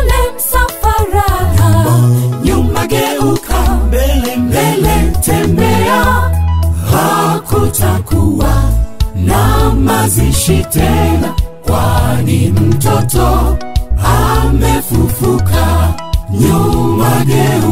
ule msafara nyuma geuka mbele. mbele tembea hakutakuwa na mazishi tena kwani mtoto amefufuka nyuma geuka.